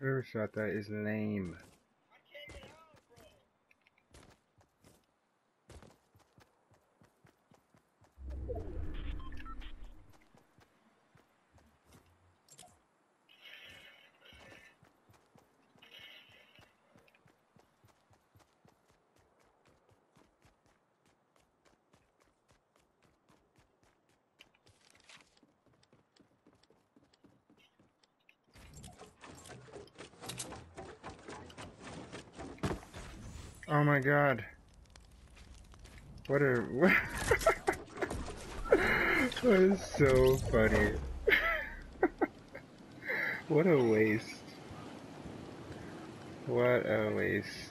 Whoever shot that is lame. Oh my god. What a what That is so funny. what a waste. What a waste.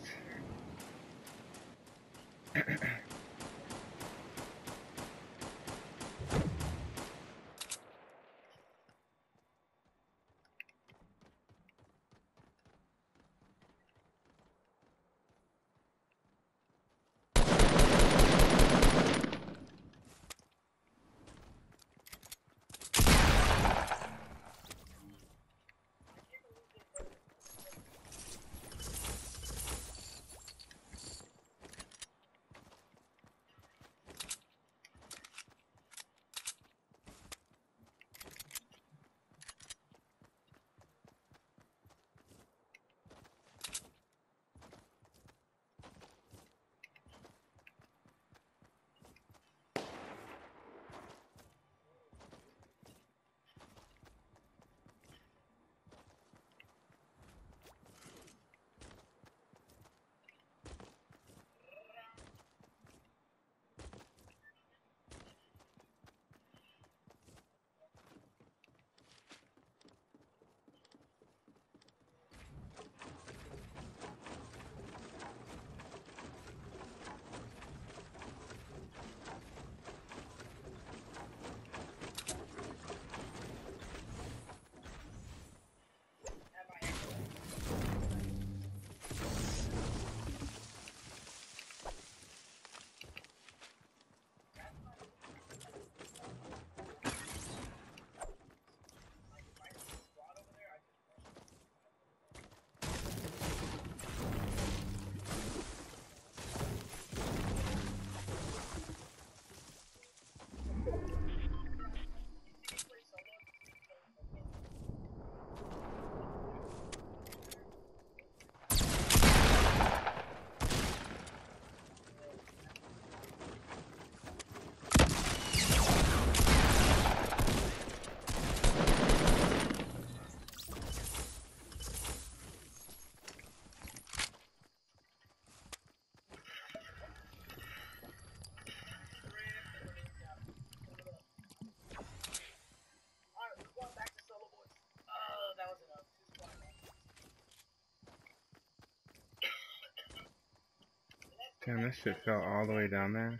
Damn, this shit fell all the way down there.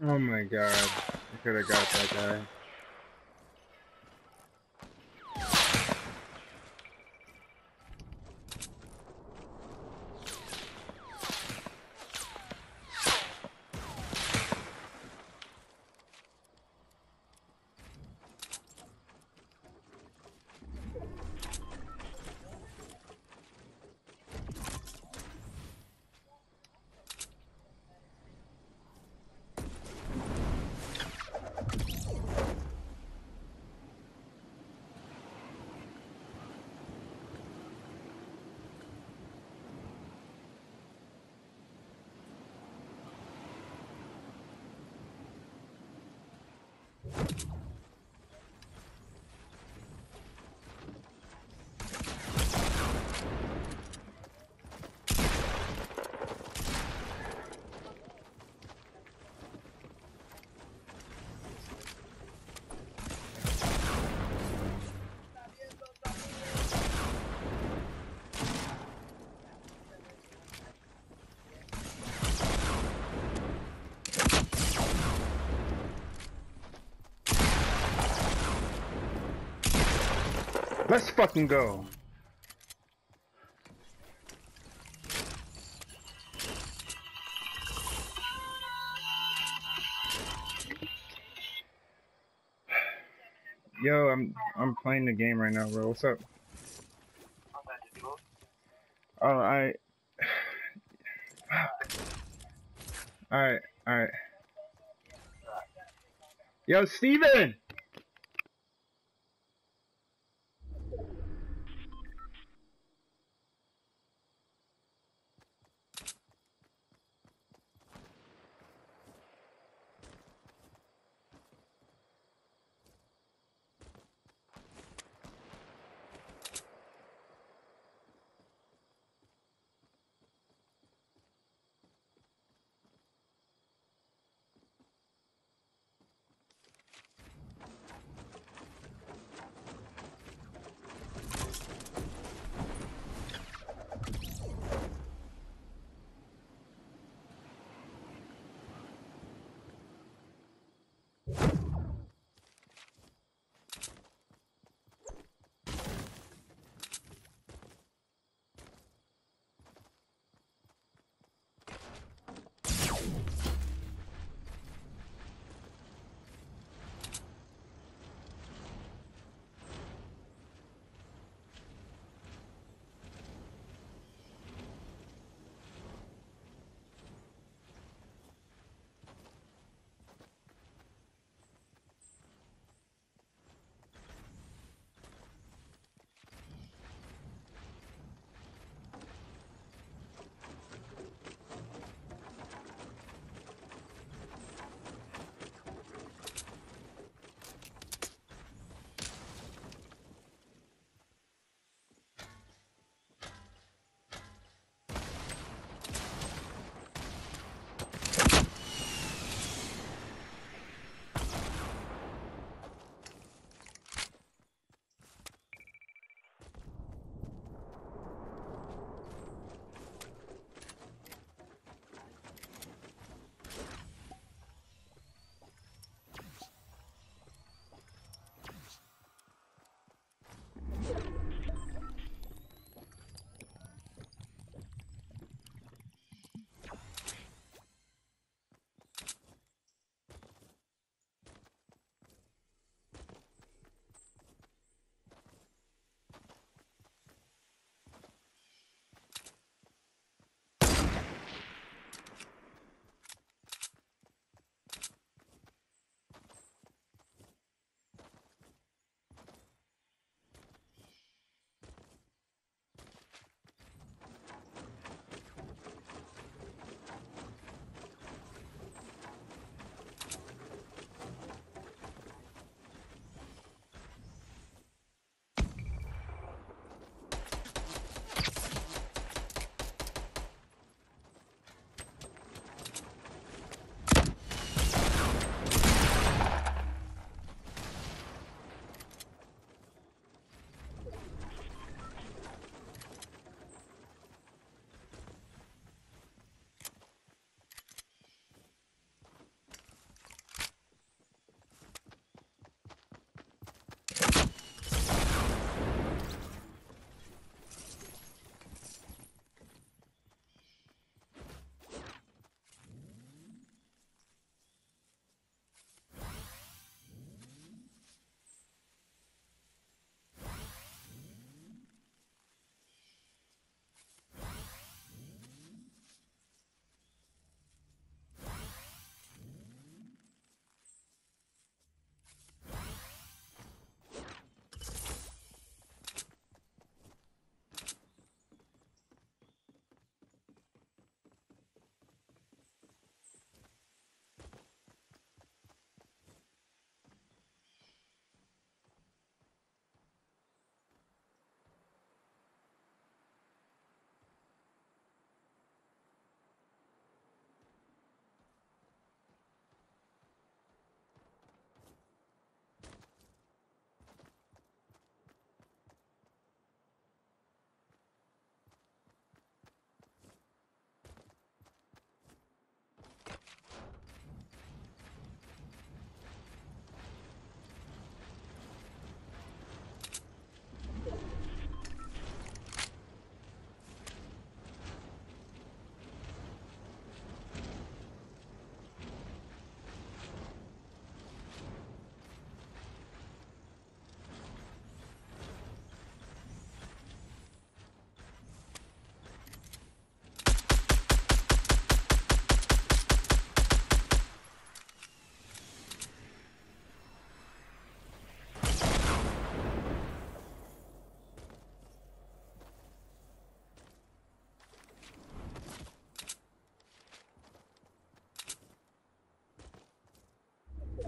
Oh my god. I could have got that guy. Let's fucking go. Yo, I'm I'm playing the game right now, bro. What's up? Oh, I. All right, all right. Yo, Steven!